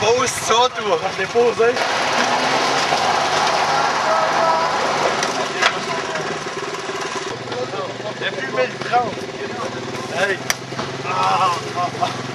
pose ça, tu vas déposer. Depuis 1030. Hey! Ah, ah, ah.